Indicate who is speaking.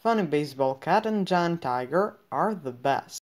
Speaker 1: Funny Baseball Cat and Giant Tiger are the best.